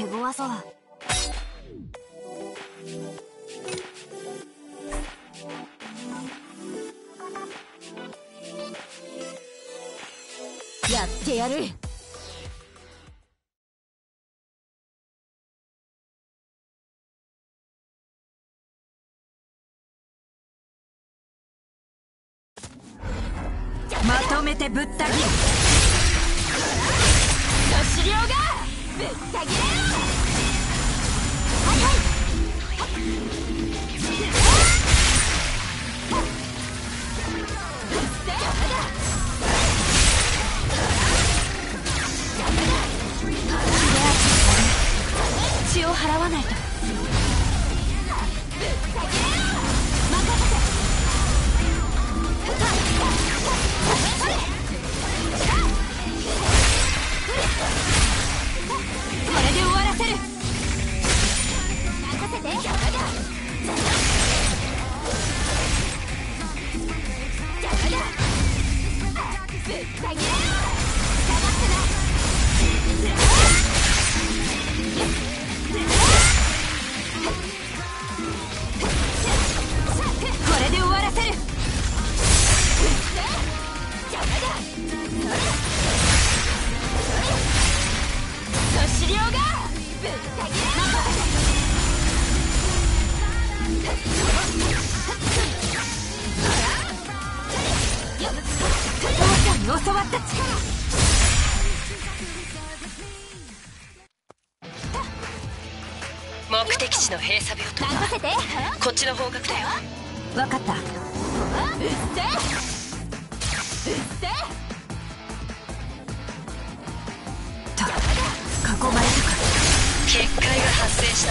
手強そう。やってやる。まとめてぶった切るこっちの方角だよ。分かった。うっせうっせと囲まれたか。結界が発生した。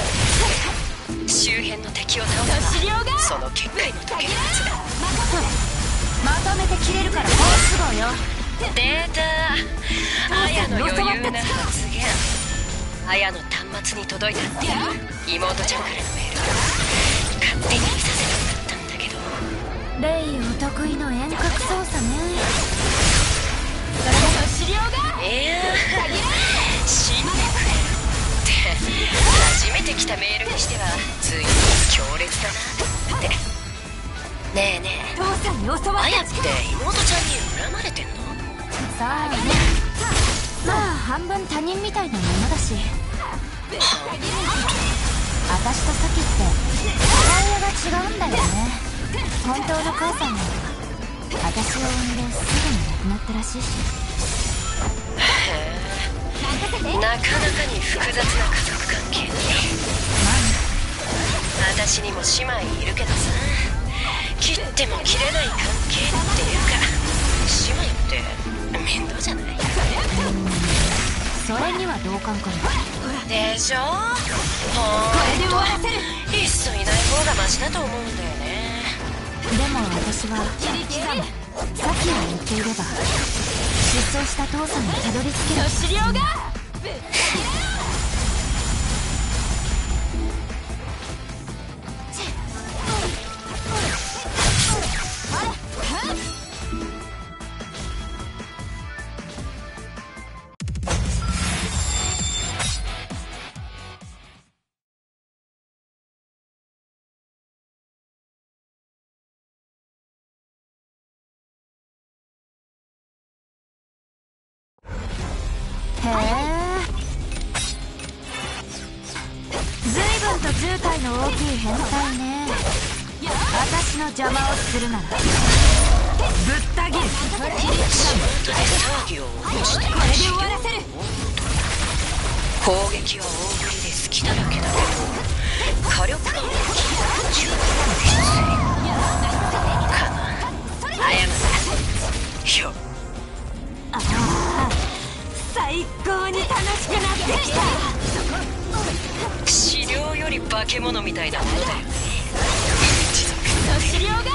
の周辺の敵を倒せばその結界も解けるはずだ。まとめて切れるからもうすぐよ。出た綾の余裕な発言。綾の端末に届いたって。妹ちゃんからのメール。勝手に見させてもらったんだけどレイお得意の遠隔操作ね。資料がいやー死んでくれって初めて来たメールにしては随分強烈だなってねえね父さんに教わえった綾って妹ちゃんに恨まれてんのさあねまあ半分他人みたいなものだし私とサキって母親が違うんだよね本当の母さんは私を産んですぐに亡くなったらしいしなかなかに複雑な家族関係ね私にも姉妹いるけどさ。切っても切れない関係っていうか。姉妹って面倒じゃない？それには同感かなでしょ？ほれで終わらせるいっそいない方がマシだと思うんだよね。でも私はサキを言っていれば失踪した父さんにたどり着ける。資料が！へするならぶった切るこれで終わらせる攻撃は大振りで好きなだけだけど火力が大きい十分きついかな謝るよ最高に楽しくなってきた。資料より化け物みたいなものだよね一族資料が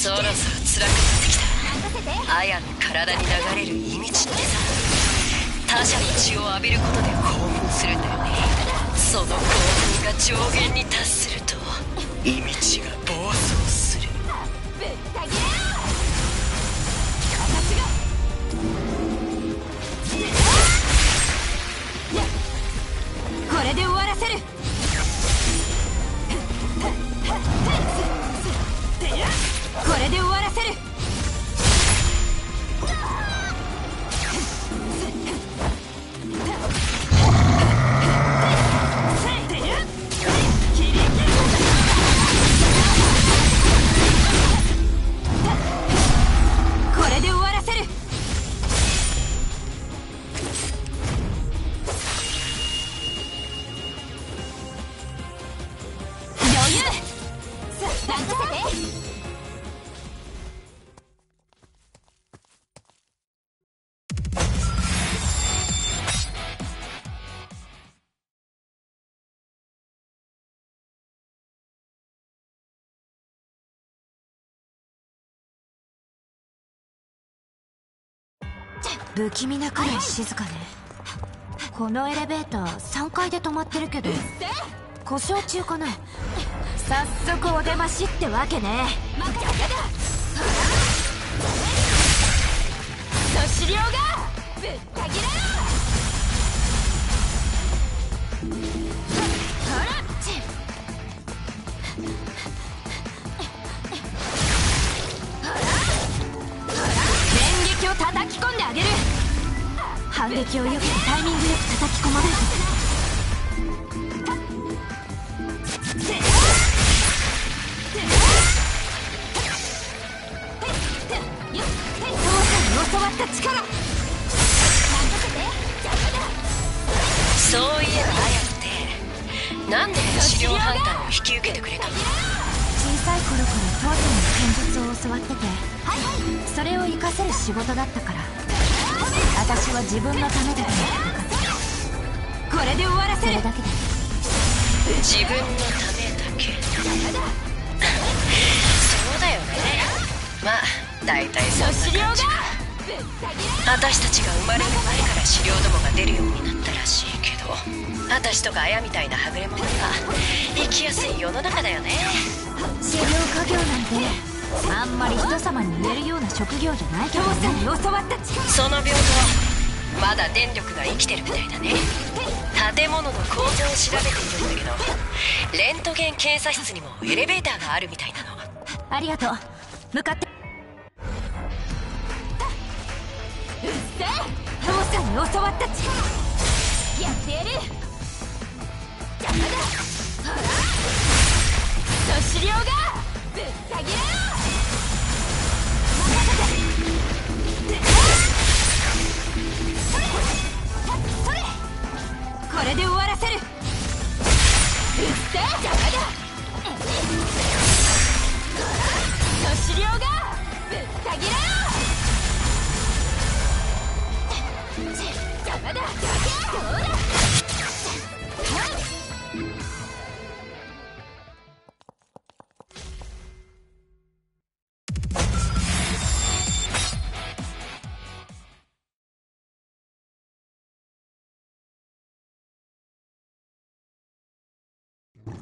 そろそろ辛くなってきた。綾の体に流れる意味値ってさ。他者の血を浴びることで興奮するんだよね。その興奮が上限に達すると意味値が暴走する。れれで終わらせる。これで終わらせる。不気味なくらい静かね。このエレベーター3階で止まってるけど故障中かな。早速お出ましってわけね。任せて粗資料がぶった切れろ。をよけてタイミングよく叩き込まれきてるみたいだね。建物の構造を調べているんだけどレントゲン検査室にもエレベーターがあるみたいなの。ありがとう。向かって。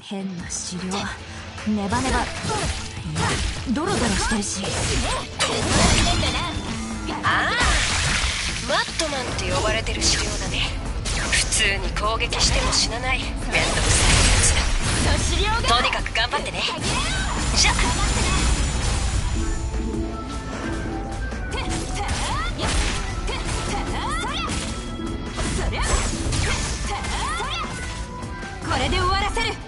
変な資料ネバネバドロドロしてるし。ああ。マットマンって呼ばれてる資料だね。普通に攻撃しても死なない。めんどくさいやつとにかく頑張ってね。じゃこれで終わらせる。任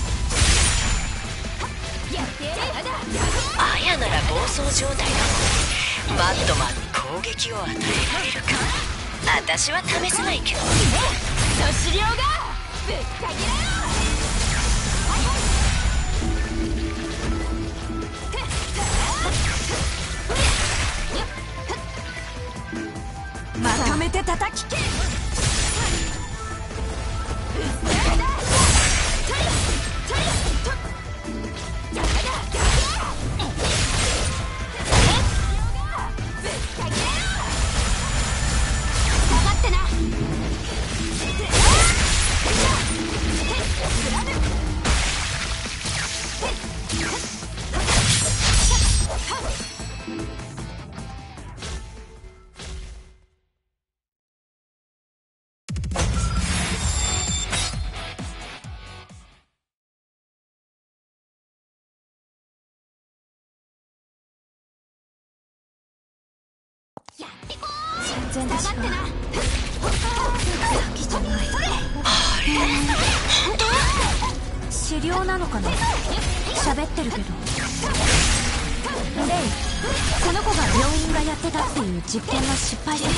なら暴走状態だもん。マットマンに攻撃を与えられるか。私は試せないけど。粗資料がぶった切れろまとめて叩き切ち全然違うさっきじゃない治療なのかな喋ってるけどレイこの子が病院がやってたっていう実験の失敗説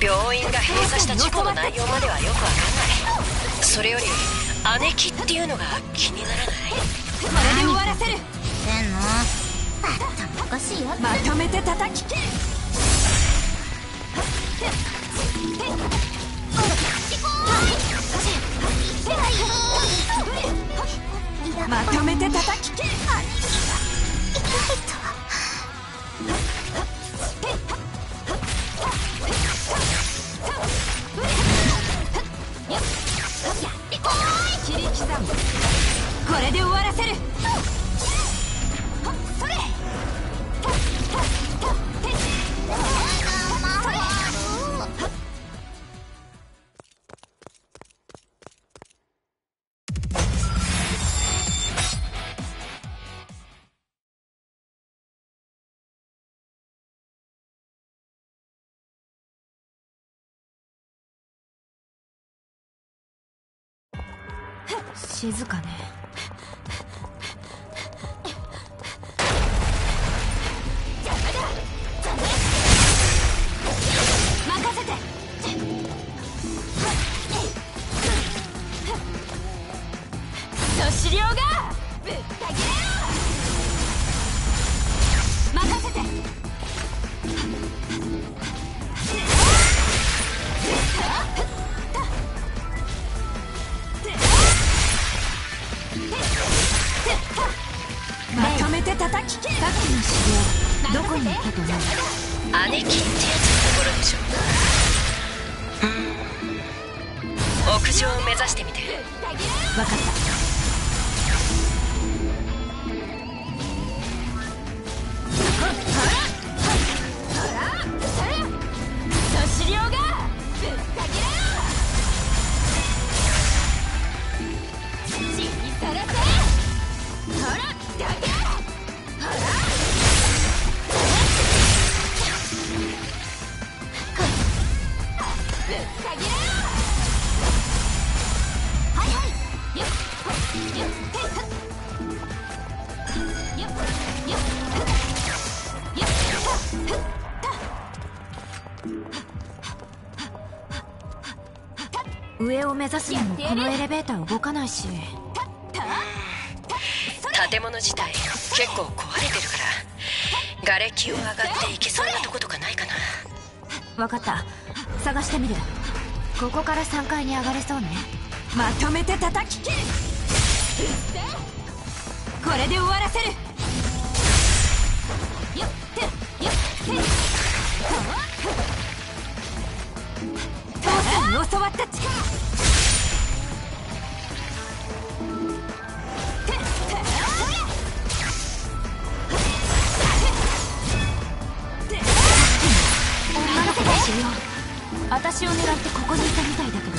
病院が閉鎖した事故の内容まではよくわかんないそれ？より姉貴っていうのが気にならないこれ？で終わらせるでんの頭おかしいよまとめて叩き切る。まとめて叩き切る。これで終わらせる。静かね。姉貴ってやつのところでしょうーん。屋上を目指してみて。分かったを目指すにもこのエレベーター動かないし。建物自体結構壊れてるから。瓦礫を上がっていけそうなとことかないかな。分かった。探してみる。ここから3階に上がれそうね。まとめて叩き切る。これで終わらせる。よってよって父さんに教わった力私を狙ってここにいたみたいだけど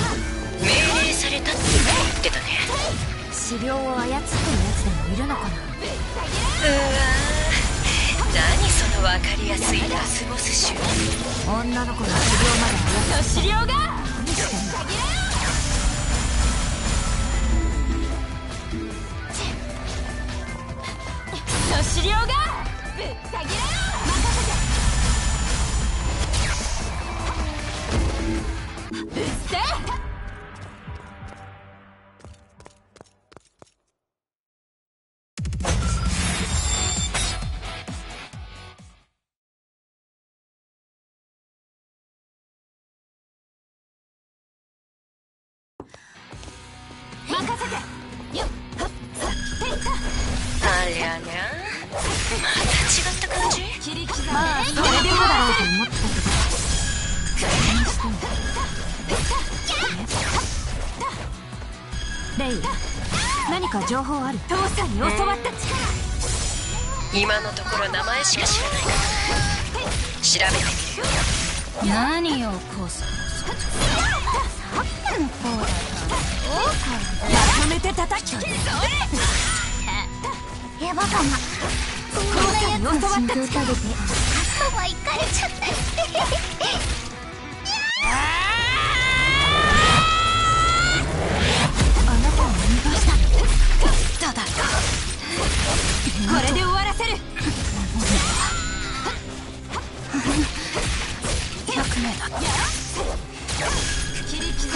命令されたって言ってたね。資料を操ってるやつでもいるのかなうわ何その分かりやすいラスボス集女の子が資料まで操粗資料が何してんの粗資料がうレイ何か情報ある？父さんに教わった力。今のところ名前しか知らないから。調べてみるよ何よコウさん。まとめて叩き切るぞヤバかな。父さんに教わった力。頭いかれちゃった だこれで終わらせる。100名だこ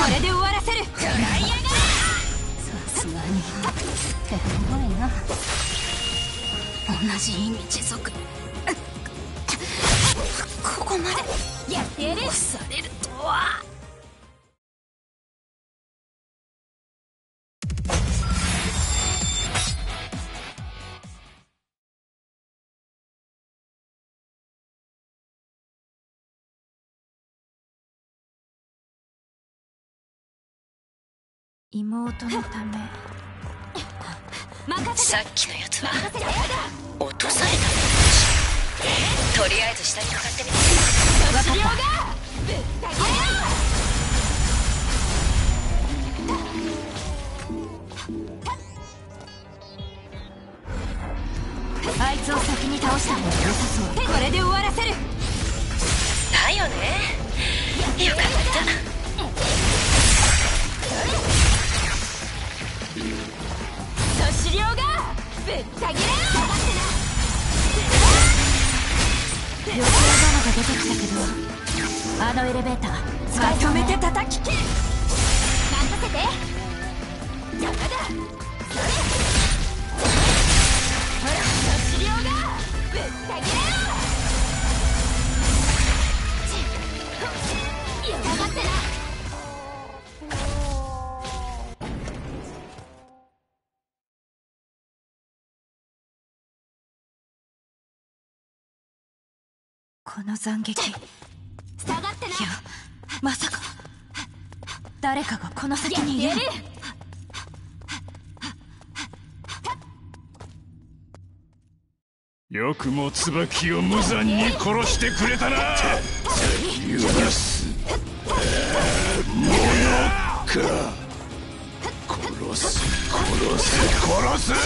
れで。終わらせるさすがに。手ごいな同じ意味持続ここまでやってやるされるとは妹のため。任せさっきのやつは落とされた。とりあえず下にかかってみて。資料がぶった切あいつを先に倒した方が良さそう。れこれで終わらせる。だよね。よかったぶった切れ余計なのが出てきたけどあのエレベーター使いまとめて叩き切る任せて邪魔だそれほら資料がぶった切れよこの斬撃。いや下がってな。まさか。誰かがこの先にいる。よくも椿を無残に殺してくれたな。ユダスモノか殺す。殺す。殺す。エ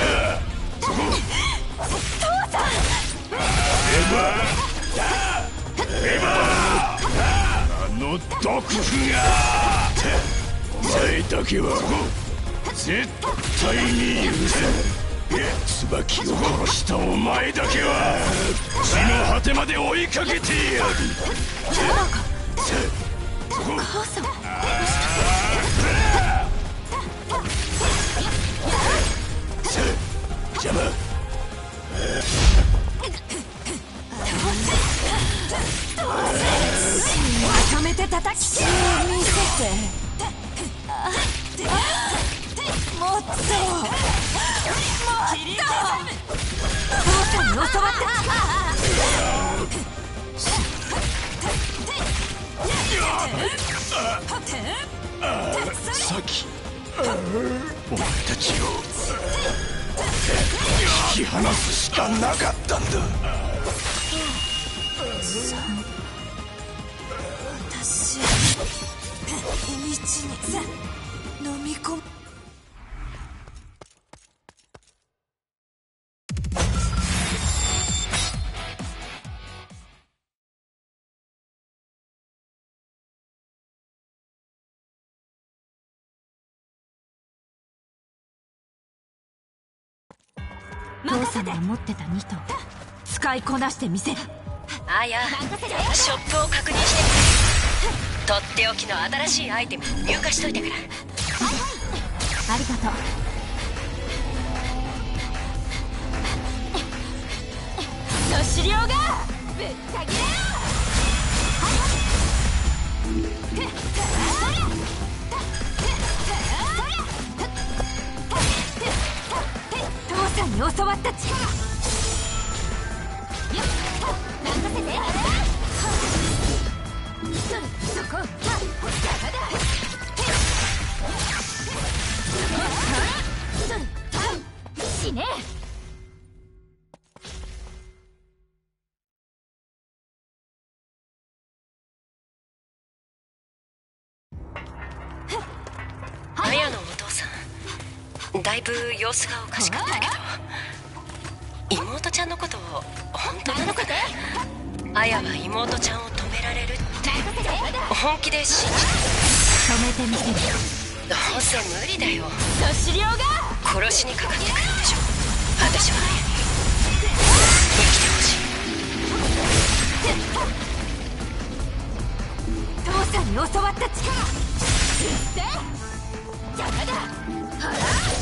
ヴァエヴァあの毒婦がお前だけは絶対に許さん。椿を殺したお前だけは地の果てまで追いかけてやる。母さん邪魔まとめて叩き切る見せてもっともっと父さんに教わったさっきお前たちを引き離すしかなかったんだ。私道に飲み込む父さんが持ってた2頭使いこなしてみせるあや。ショップを確認して。みてとっておきの新しいアイテム入荷しといたから。ありがとう。の資料が。ぶった切れ父さんに教わった力だいぶ様子がおかしかったけど。妹ちゃんのこと本当なのかな？綾は妹ちゃんを止められるって。本気で信じ止めてみせるてどうせ無理だよ。粗資料が殺しにかかってくるんでしょ。私は綾に生きてほしい。父さんに教わった力。うっせ邪魔だ。ほ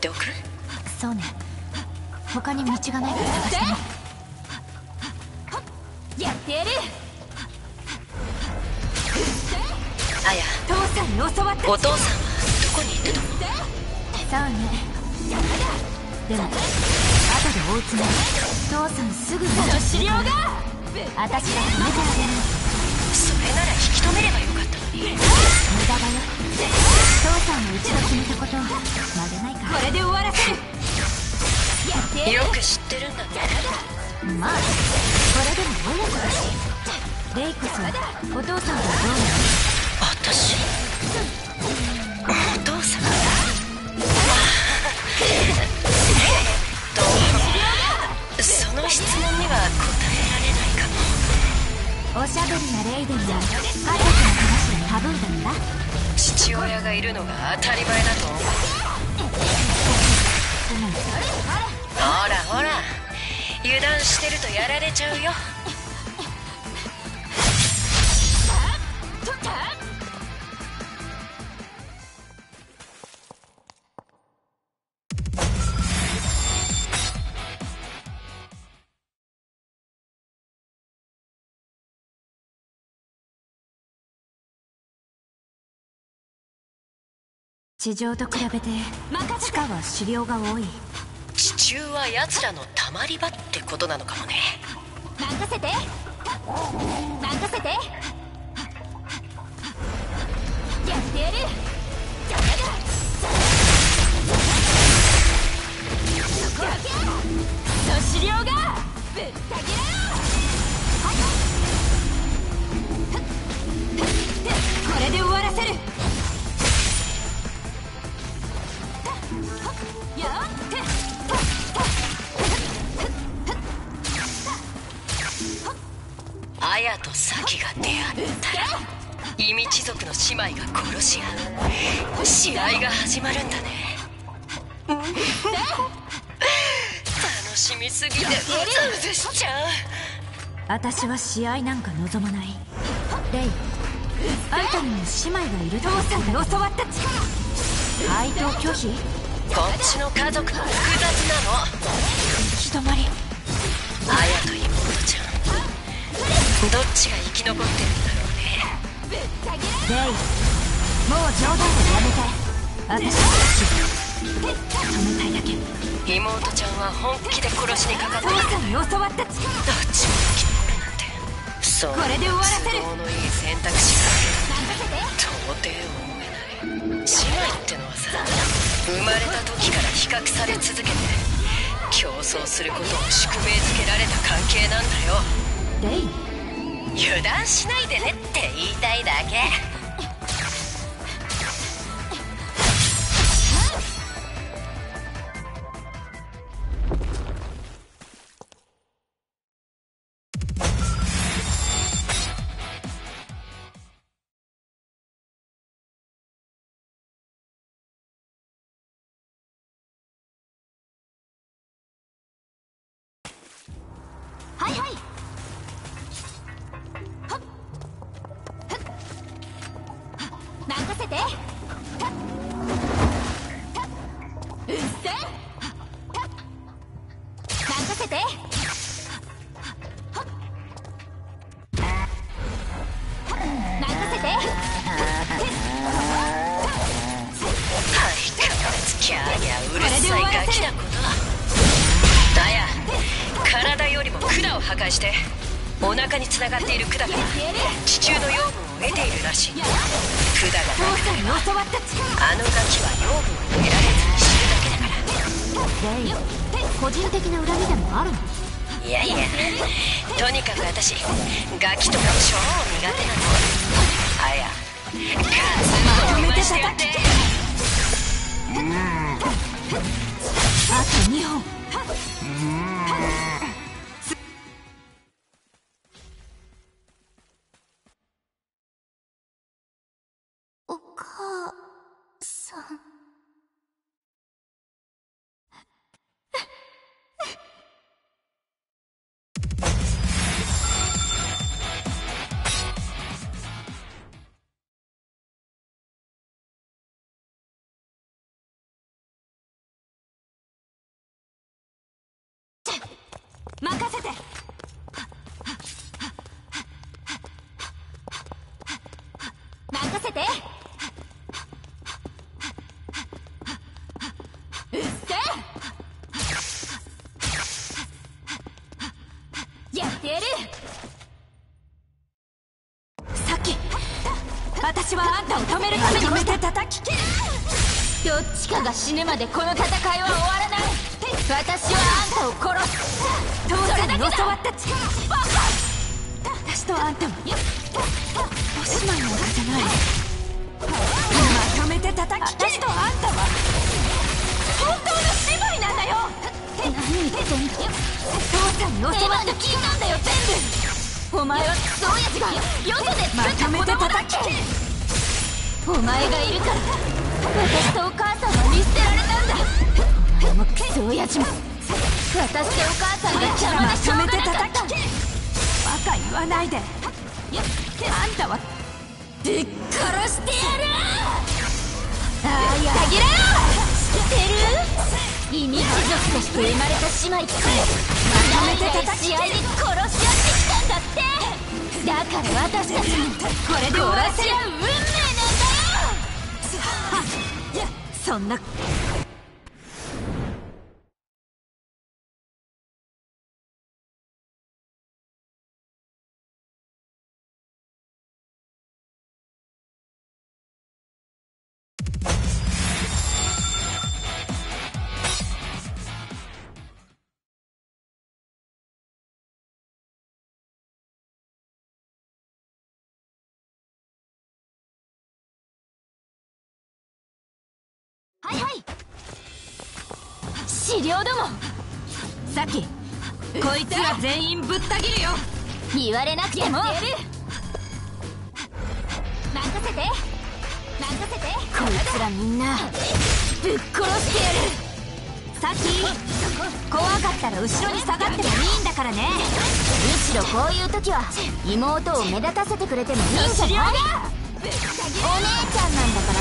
放っ油断してるとやられちゃうよ。地上と比べて地下は狩猟が多い。地中は奴らのたまり場ってことなのかもね。任せて。任せて。やってやる。邪魔だそこ粗資料が。ぶった切れろこれで終わらせる。やって綾と咲が出会った。ら異味族の姉妹が殺し合う試合が始まるんだね楽しみすぎてうずうずしちゃう私は試合なんか望まないレイあんた。にも姉妹がいる父さんが教わった。力配当拒否こっちの家族も複雑なの。行き止まり綾と妹ちゃん。どっちが生き残ってるんだろうね。レイもう冗談はやめて。私は止めたいだけ妹ちゃんは本気で殺しにかかってる父さんに教わった力どっちも生き残るなんてそう。これで終わらせる都合のいい選択肢が到底姉妹ってのはさ。生生まれた時から比較され続けて競争することを宿命づけられた関係なんだよ。レイ油断しないでねって言いたいだけ。やってやる。さっき私はあんたを止めるために。止めて叩き切る。どっちかが死ぬまでこの戦いは終わらない。私はあんたを殺す。父さんに教わった力私とあんたもおしまいのわけじゃない。まとめて叩き切る。私とあんたは本当の姉妹なんだよ何言ってんの父さんに教わ今の聞いたんだよ全部お前はクソ親父がよそでまたとめて子供だ叩きお前がいるから。私とお母さんは見捨てら。れたんだあのクソ親父も私とお母さんが邪魔でしょうがなかったまとめて叩きバカ言わないであんたはぶっ殺してやるああやぎれよ知ってる意味貴族として生まれた姉妹ってまとめて叩き試合に殺し合ってきたんだってだから私たちもこれで終わらせる。殺し合う運命なんだよそんな資料どもさっきこいつら全員ぶった切るよ。言われなくても。任せて。任せて。こいつらみんなぶっ殺してやる。さっき怖かったら後ろに下がってもいいんだからね。むしろこういう時は妹を目立たせてくれてもいいんじゃない？お姉ちゃんなんだから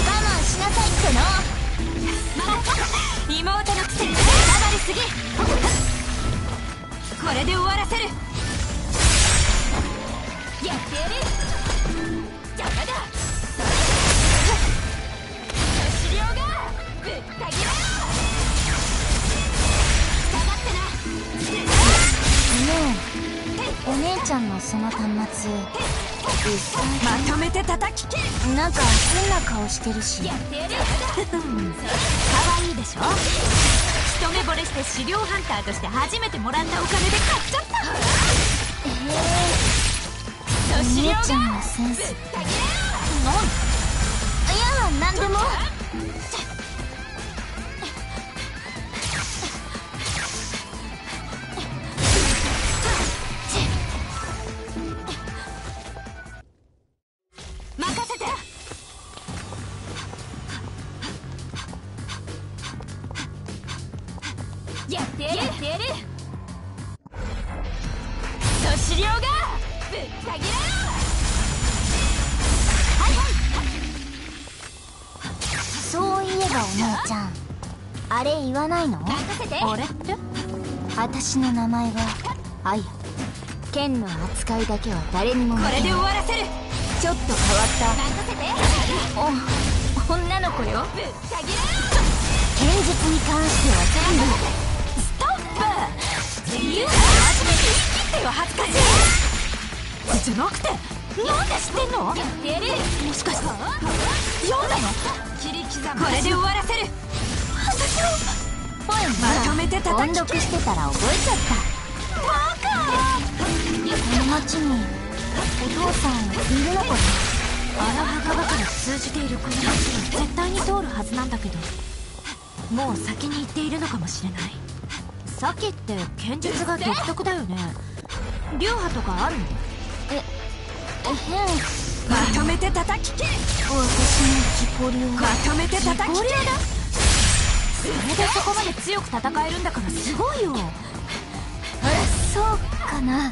れで終わらせる。やってやる邪魔だ。資料が。ぶった切れろ。下がってな。ねえお姉ちゃんのその端末。まとめて叩き切るい。なんか変な顔してるし。やってやる可愛いしょ一目惚れして狩猟ハンターとして初めてもらったお金で買っちゃった。おそしりょうが姉ちゃんのセンス。いやなんでも剣の扱いだけは誰にもこれで終わらせる。ちょっと変わった。お女の子よ。ぶった切れ剣術に関しては全部。ストップ。理由。初めて言い切ってよ恥ずかしい。じゃなくてなんで知ってんの？もしかして。読んだの？これで終わらせる。私を。まとめて叩き音読してたら覚えちゃった町にお父さんいるのかな荒葉川から通じているこの橋は絶対に通るはずなんだけど。もう先に行っているのかもしれない。さっきって剣術が独特だよね。流派とかあるの？えへんまとめて叩き切私の自己流まとめて叩き切それでそこまで強く戦えるんだからすごいよ。そうか。かな。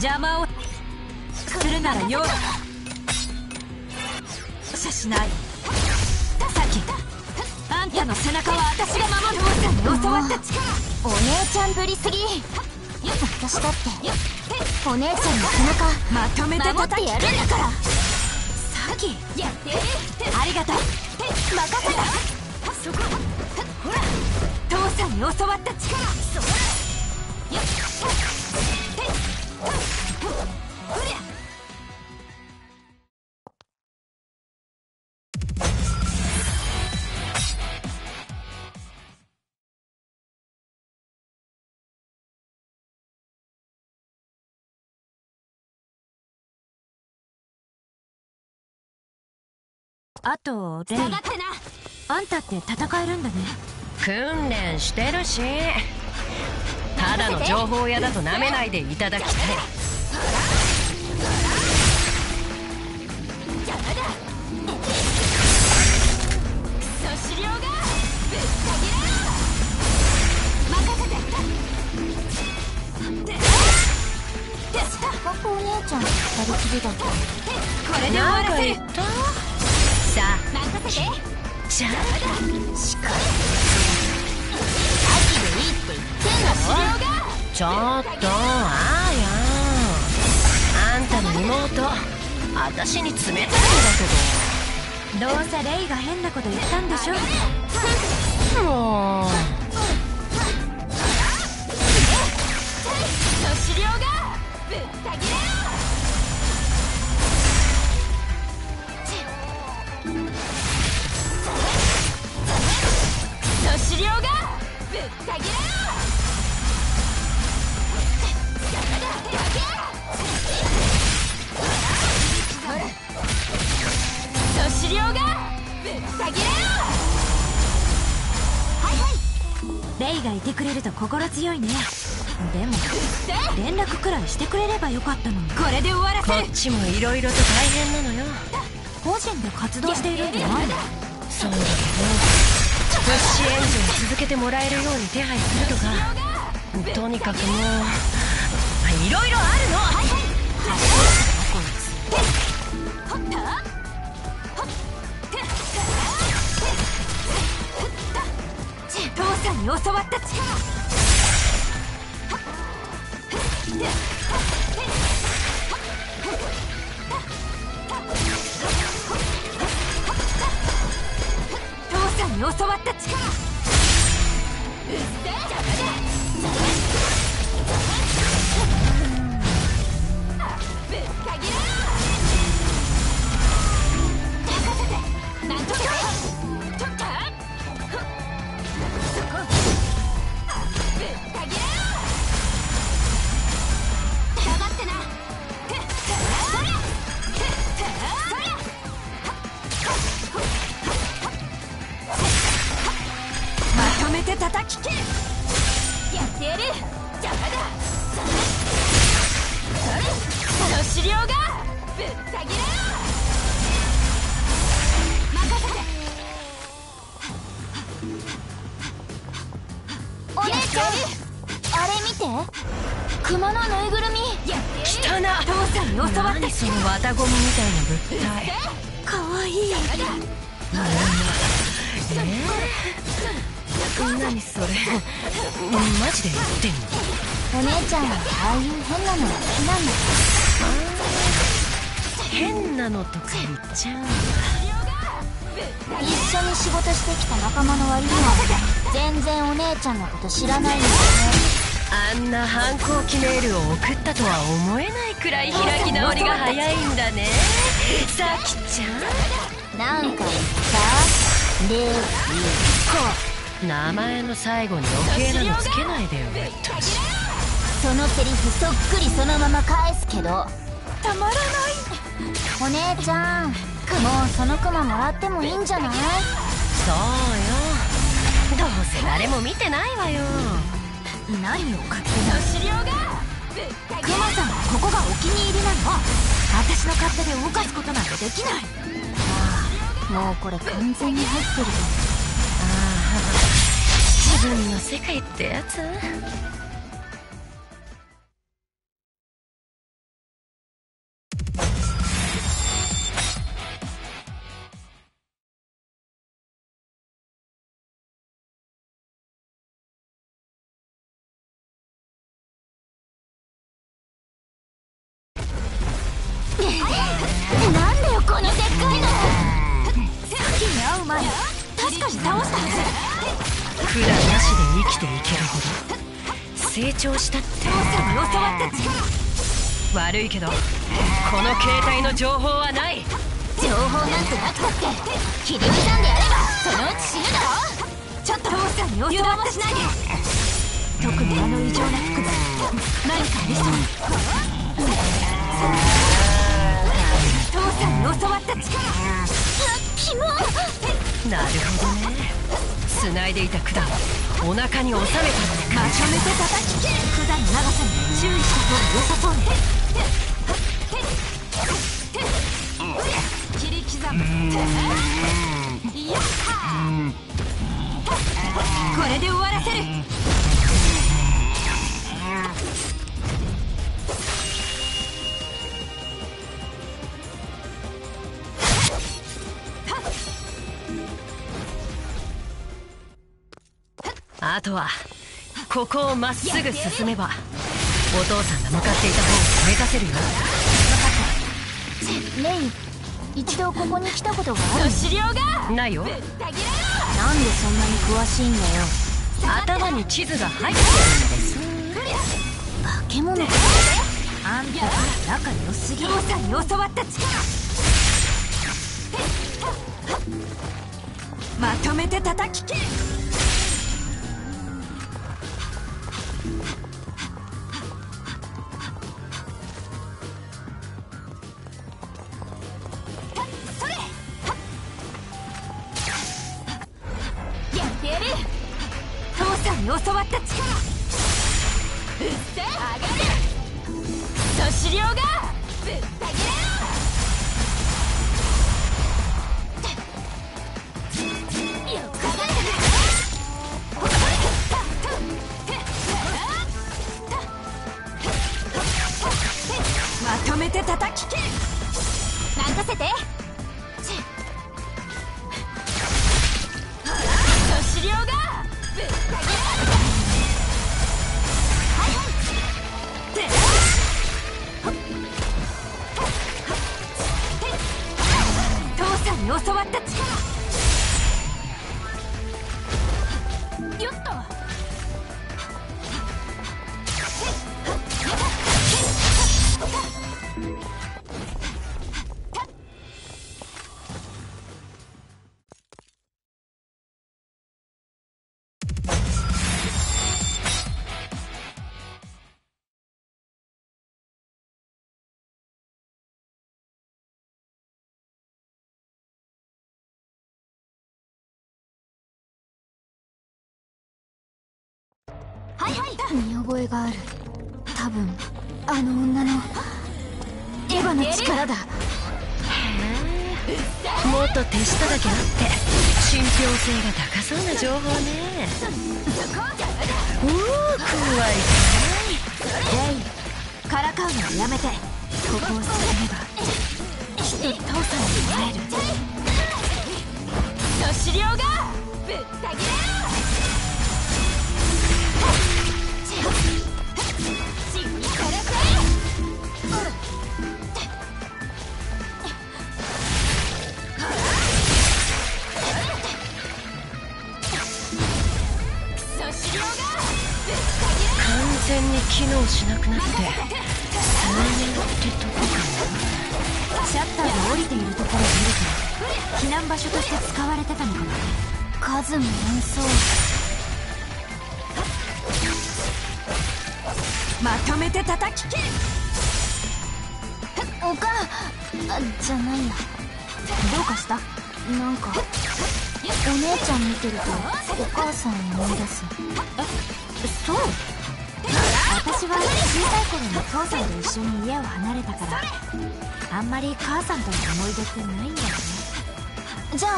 邪魔をするならよ。ししない。さきあんたの背中は私が守る王さんに教わった力。お姉ちゃんぶりすぎ。私だって。お姉ちゃんの背中。まとめて守ってやるんだから。さき。やってありがとう。任せたそこ。ほら。父さんに教わった力。そあとレイ下がってな。あんたって戦えるんだね。訓練してるしただの情報屋だと舐めないでいただきたい。ゃん二人きりだこれで終わらせるとさあ任せてじゃあしかしちょっとあーやん。あんたの妹。私に冷たいん。だけどどうせレイが変なこと言ったんでしょもう。そしりょうがぶった切れがぶった切れ邪がぶった切れはいはい。レイがいてくれると心強いね。でも連絡くらいしてくれればよかったのに。これで終わらこせるっちもいろいろと大変なのよ。個人で活動しているんじゃないの？そうだけどプッシュエンジン続けてもらえるように手配するとか。とにかくもういろいろあるのほったほっに教わった力父さんに教わった力。ぶっかぎらなんと叩き切る。やってやる。邪魔だ。それの資料がぶったぎら任せてお姉ちゃんあれ見て熊のぬいぐるみ汚な父さんに教わった何その綿ゴミみたいな物体かわいい邪魔だ何それマジで言ってんのお姉ちゃんはああいう変なのが好きなんだ。変なのとか言っちゃう。んだ一緒に仕事してきた仲間の割には全然お姉ちゃんのこと知らないんだねあんな反抗期メールを送ったとは思えないくらい開き直りが早いんだね。さきちゃん。なんかさレイコ。名前の最後に余計なのつけないでよ。そのセリフそっくりそのまま返すけど。たまらない。お姉ちゃんもうそのクマもらってもいいんじゃない？そうよ。どうせ誰も見てないわよ。何を勝手な資料がクマさんはここがお気に入りなの。私の勝手で動かすことなんてできない。もうこれ完全に入ってる。よ自分の世界ってやつ長したって父さんに教わった力悪いけどこの携帯の情報はない情報なんてなくたって切り刻んでやればそのうち死ぬだろちょっと父さんに教わったしないで特にあの異常な服だ何かありそう父さんに教わった力なるほどね繋いでいた管。をお腹に収めたのでまとめて叩き切る管の長さに注意した方が良さそうね切り刻むい。やこれで終わらせるあとはここをまっすぐ進めばお父さんが向かっていた方を目指せるよ。レイ一度ここに来たことがあるの？資料が！ないよ。なんでそんなに詳しいんだよ。頭に地図が入ってるんです。化け物か。あんたは仲良すぎ父さん。に教わった力。まとめて叩き切るに教わった力。はいはい。見覚えがある。多分あの女のエヴァの力だ。元手下だけあって信憑性が高そうな情報ね。おお怖い。レイ。からかうのはやめて。ここを進めばきっと父さんに会える。そしりょうがぶった切れ機能しなくなって数年ってとこかシャッターが降りているところを見ると避難場所として使われてたのかもね。数も多そう。まとめて叩き切るおかあじゃないやどうかした？なんかお姉ちゃん見てるとお母さんを思い出す。そう？私は小さい頃に父さんと一緒に家を離れたからあんまり母さんとの思い出ってないんだよね。じゃ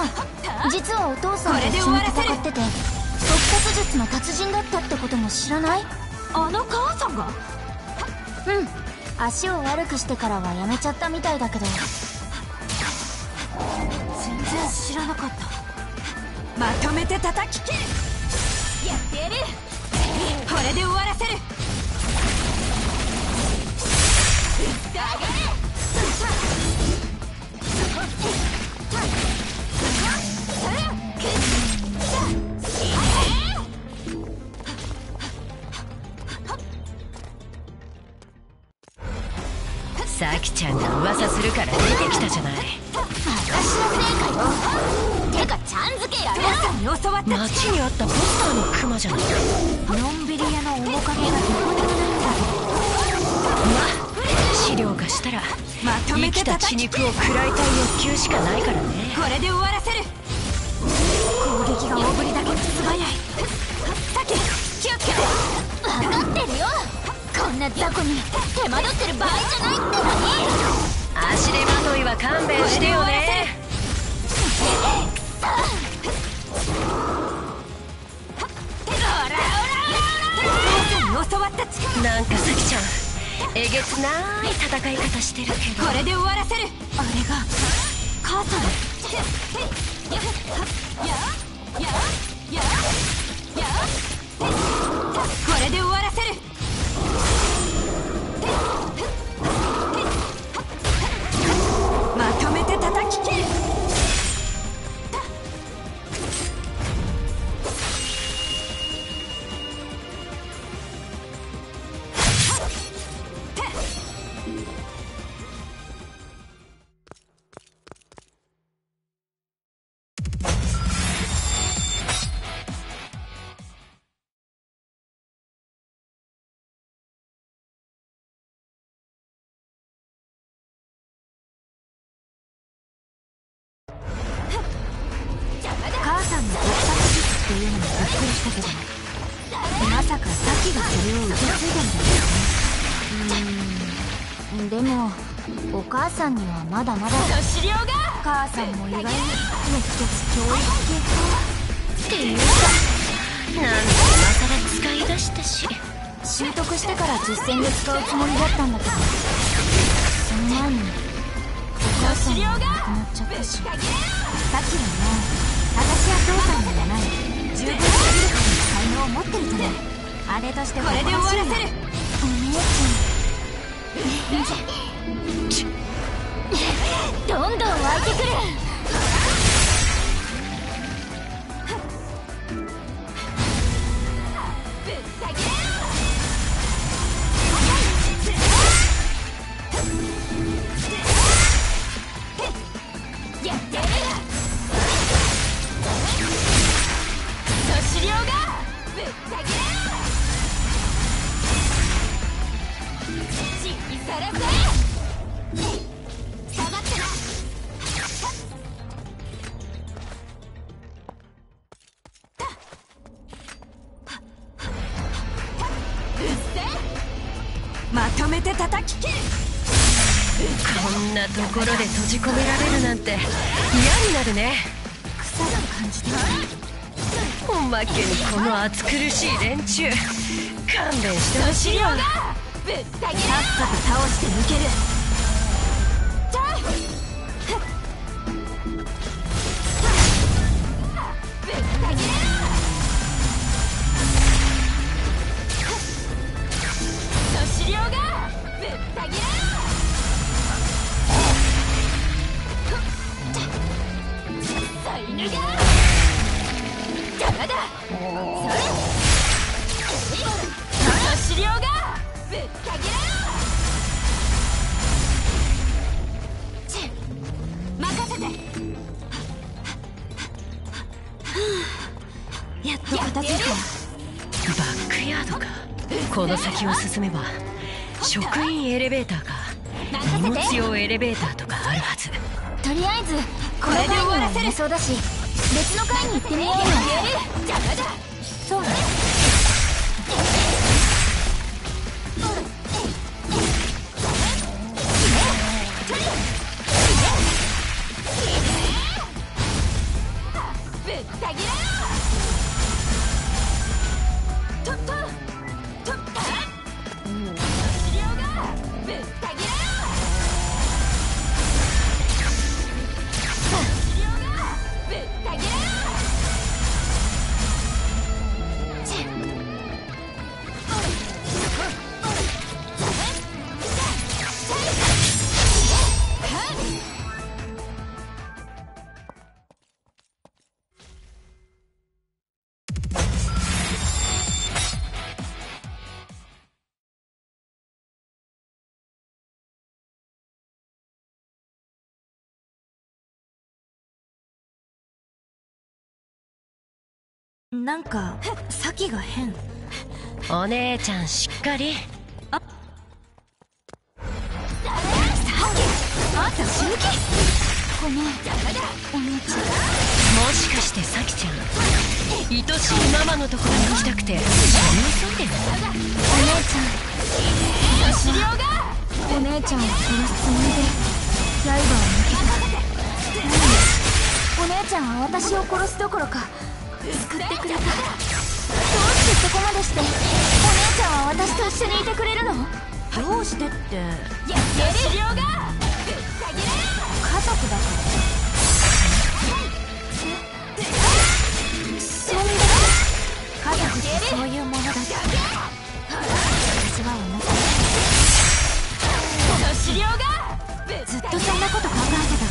あ実はお父さんと一緒に戦ってて特撮術の達人だったってことも知らない？あの母さんが？うん。足を悪くしてからはやめちゃったみたいだけど。全然知らなかった。まとめて叩き切る。やってやる。これで終わらせるさきちゃんが噂するから出てきたじゃない。私のせいかよてかちゃん付けやめろに教わった街にあったポスターのクマじゃない。のんびり屋の面影がどこにもないんだ。ま資料化したらまとめ生きた血肉を食らいたい欲求しかないからね。これで終わらせる。攻撃が大振りだけど素早い。さき気をつけて分かってるよな雑魚に手間取ってる場合じゃないってのに。足手まといは勘弁してよね。なんかさきちゃん。えげつない戦い方してる。けどこれで終わらせる。あれが母さんこれで終わらせるさんの特撮術っていうのもびっくりしたけどまさかサキがそれを受け継いでんだよね。うーん。でもお母さんにはまだまだ母さんも意外に熱血教育系っていうかなんだ今更使い出したし習得してから実戦で使うつもりだったんだけど。その前にお母さんが亡くなっちゃったし。さっきのね。私や父さんにはない十分すぎるほどの才能を持ってるじゃない姉としてこれで終わらせるお姉ちゃんどんどん湧いてくる。血にさらせ下がって叩き切るこんなところで閉じ込められるなんて嫌になるね。草が感じておまけにこの暑苦しい連中。勘弁してほしいよ。ぶった切れさっさと倒して抜けるちゃうぶった切れの資料がぶった切れさ犬が邪魔だそれこの先を進めば職員エレベーターか荷物用エレベーターとかあるはず。とりあえずこの階には入れそうだし別の階に行ってみようよ邪魔だそうだなんか先が変。お姉ちゃんしっかり。あんた死ぬ気？ごめん。お姉ちゃんもしかしてサキちゃん愛しいママのところに行きたくて死に急いでる。お姉ちゃん。お姉ちゃんを殺すつもりでライバーを抜けた。お姉ちゃんは私を殺すどころか救ってくれた。どうしてそこまでしてお姉ちゃんは私と一緒にいてくれるの？どうしてって。やっ資料がぶった切れ家族だからそんな家族って。そういうものだって私はあなた。の資料がずっとそんなこと考えてた。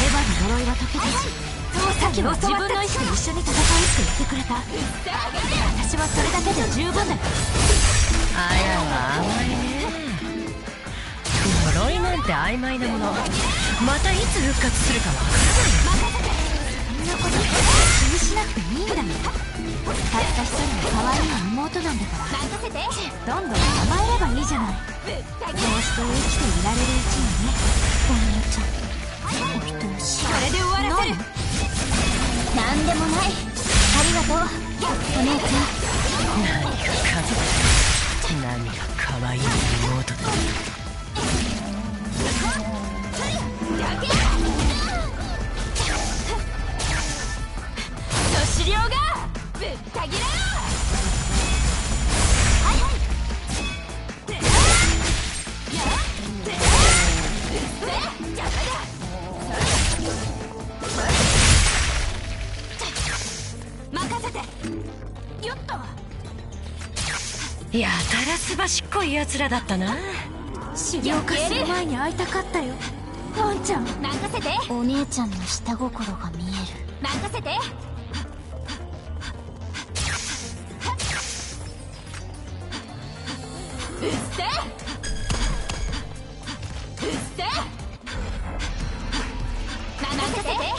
エヴァの呪いは解けたし父さんには自分の意思で一緒に戦うって言ってくれた私はそれだけで十分だよあやは甘いね呪いなんて曖昧なものまたいつ復活するかわからないそんなこと気にしなくていいんだよた。った一人の可愛い妹なんだから任せてどんどん甘えればいいじゃないこうして生きていられるうちにねお姉ちゃんれで終わらせる。なんでもない。ありがとう。お姉ちゃん。何が家族だ何が可愛い妹。だの資料がぶった切れ任よっとやたらすばしっこい奴らだったな。資料化する前に会いたかったよ。ワンちゃん。任せて。お姉ちゃんの下心が見える。任せて。うっせうっせ任せて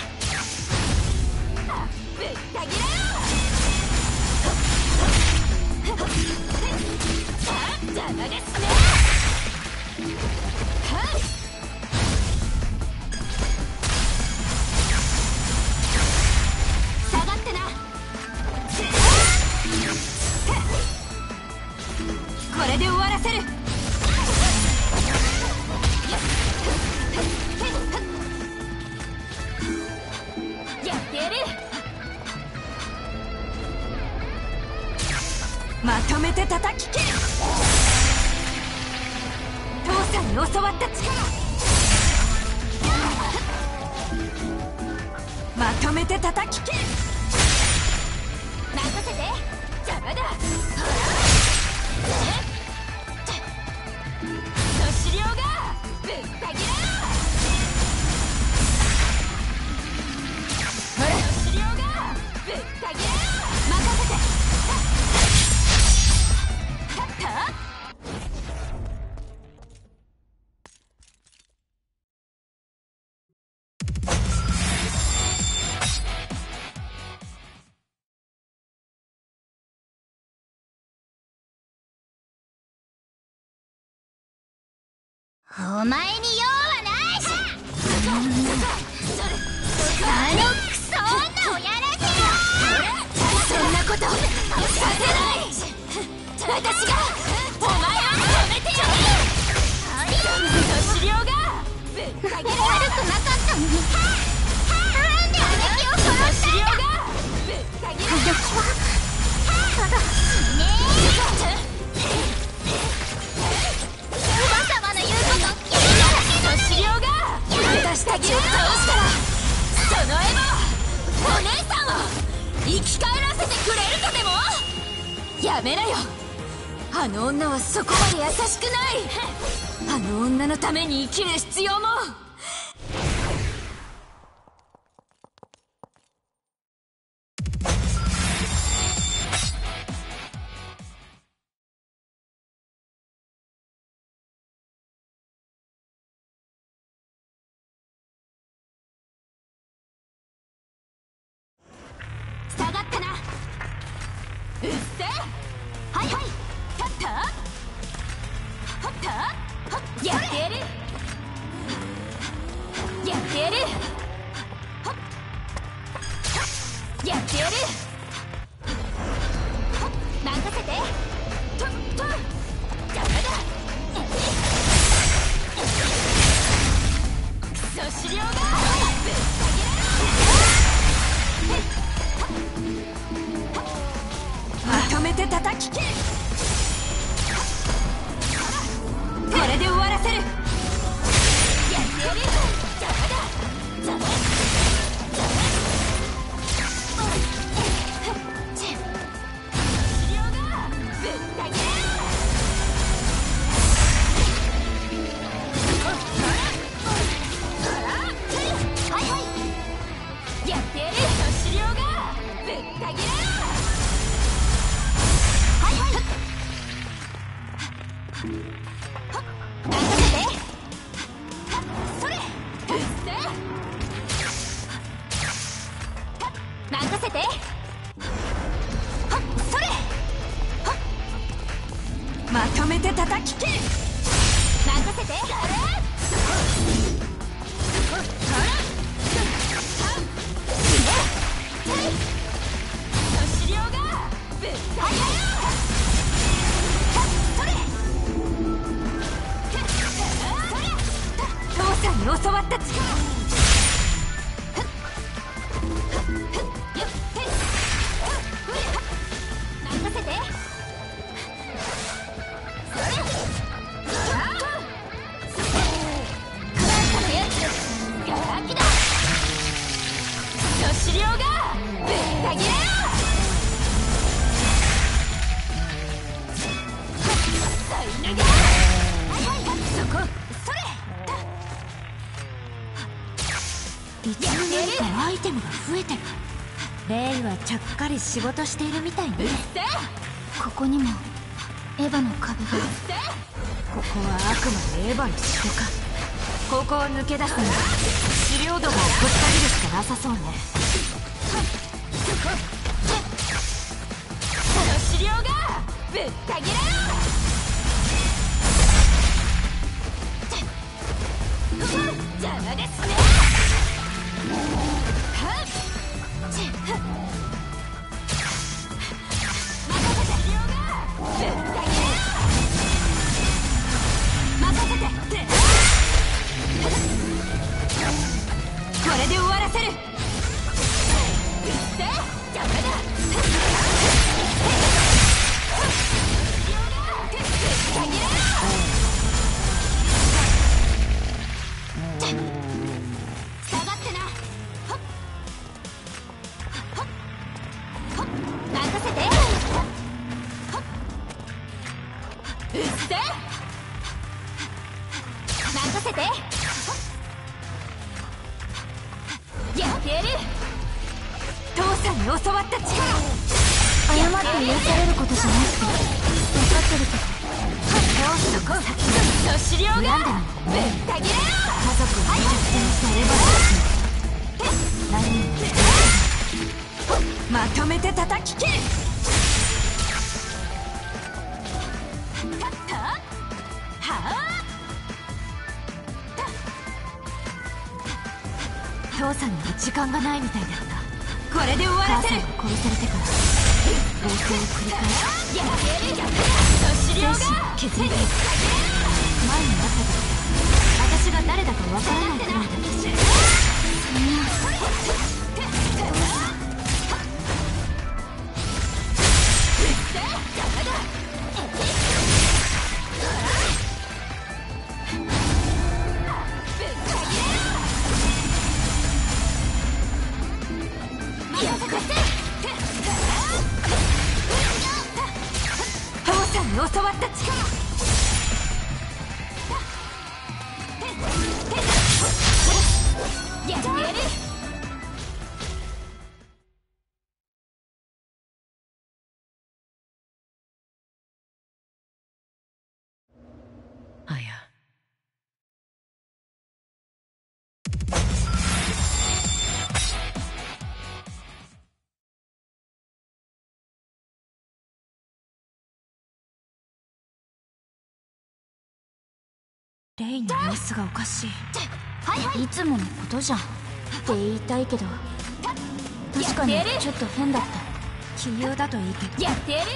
せる。っまとめて叩き切る。父さんに教わった力。まとめて叩き切る。お前に用はないしあのクソ女をやらせろそんなこと。させない私がお前を止めてやる。そしりょうが。ぶった切れ悪くなかったのに下着を倒したらそのエボお姉さんを生き返らせてくれるとでも？やめなよ。あの女はそこまで優しくない。あの女のために生きる必要も。いつの間にかアイテムが増えてるレイはちゃっかり仕事してい。るみたい。ねせここにもエヴァの壁が。せここはあくまでエヴァの城か。ここを抜け出すには資料どもをぶった切るしかなさそうね。そしりょうがぶった切れ邪魔ですねこれで終わらせる。邪魔だレイの様スがおかしい、はいはい、いつものことじゃん。って言いたいけど。確かにちょっと変だった。杞憂だといいけどやってやる。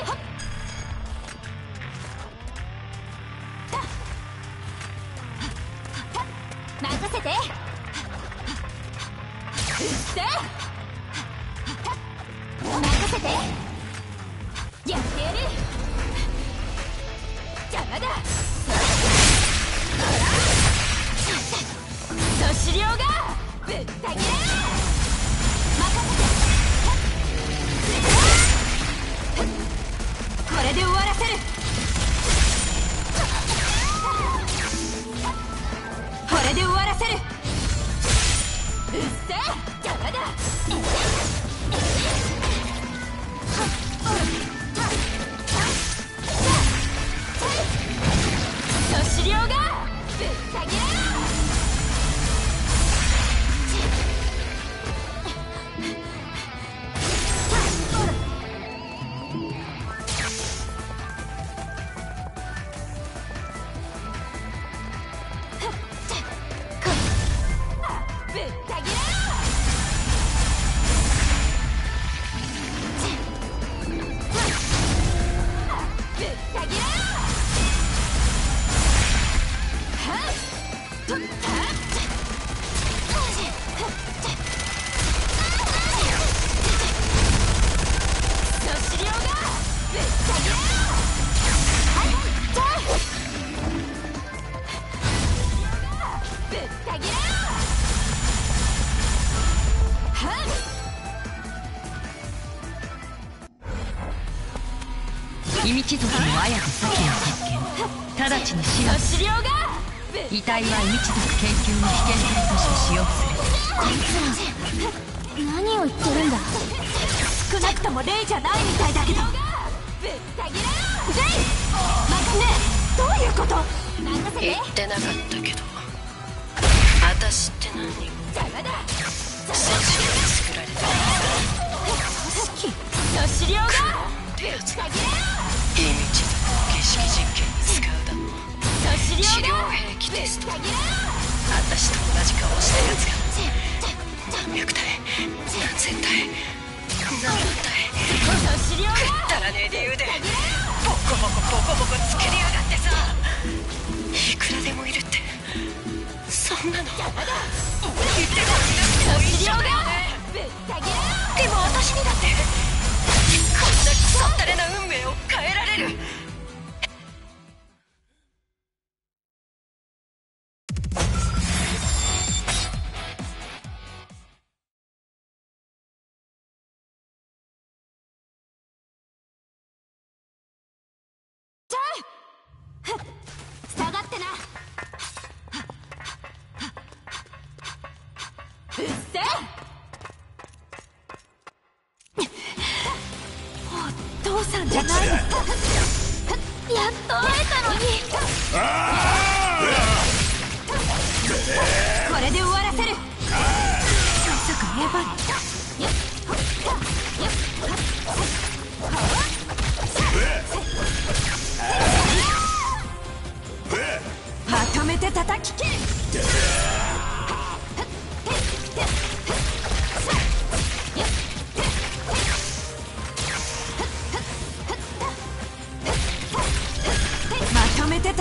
Tag it 研究の危険体として使用するこいつら何を言ってるんだ。少なくとも例じゃないみたいだ。けどぶった切れろレイマカどういうこと言ってなかったけど。これで終わらせる。早速エヴァまとめて叩き切る。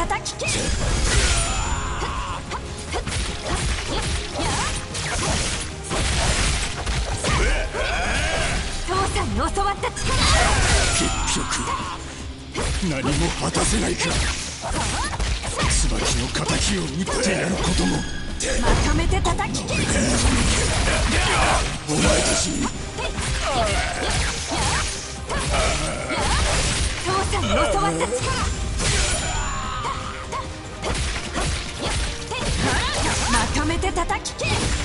叩き切る。父さんに教わった力。結局何も果たせないか椿の敵を撃ってやることも。まとめて叩き切る。お前たちに。父さんに教わった力めて叩き切る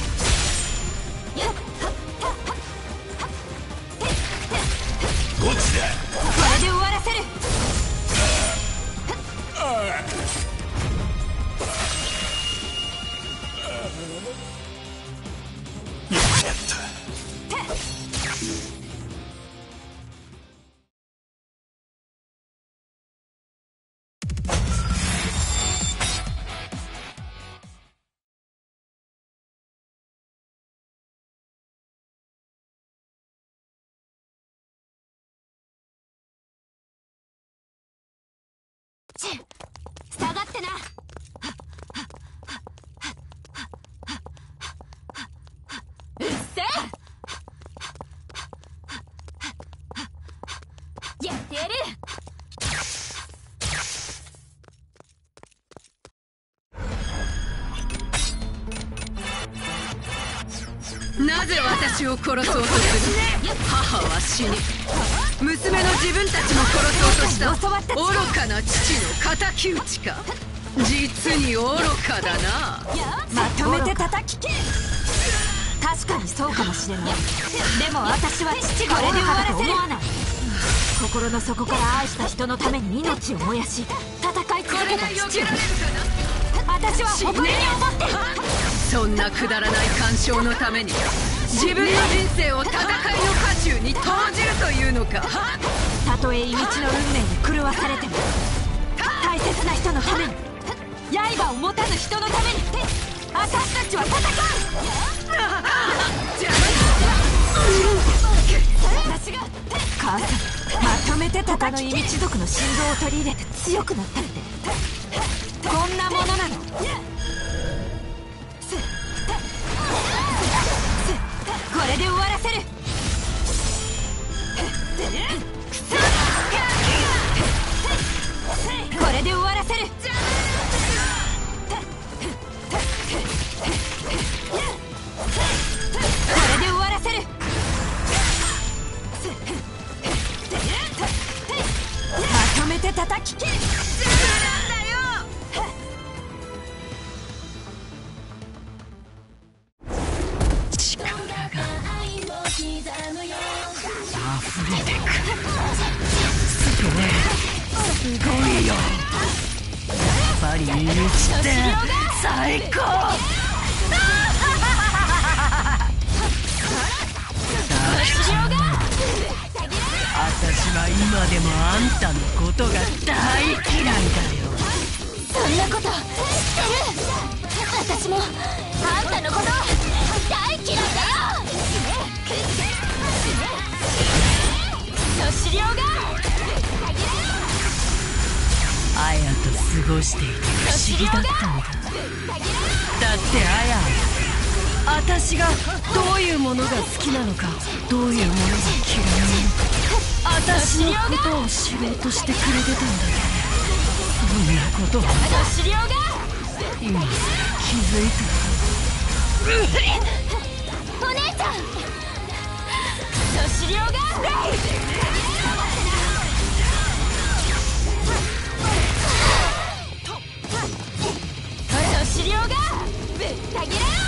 ぜ私を殺そうとする？母は死に娘の自分たちも殺そうとした愚かな父の敵討ちか？実に愚かだな。まとめて叩き切る。確かにそうかもしれない。でも私は父が愚かだと思わない。心の底から愛した人のために命を燃やし戦い続けた父を。私は誇りに思ってる。そんなくだらない干渉のために自分の人生を戦いの渦中に投じるというのか？たとえいみちの運命に狂わされても大切な人のために刃を持たぬ人のために私たちは戦う。私が母さんまとめてたのいみち族の振動を取り入れて強くなったってこんなものなのれで終わらせる。これで終わらせる。これで終わらせる。まとめて叩き切る。ごい。よやっぱり道って最高私は今でもあんたのことが大嫌いだよそんなこと知ってる私もあんたのこと大嫌いだよそしりょうがアヤと過ごしていて不思議だったんだだってアヤ私がどういうものが好きなのかどういうものが嫌いなのか私のことを知ろうとしてくれてたんだそんなこと？そしりょうが今気づいお姉ちゃん。そしりょうがた切れ